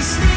Please.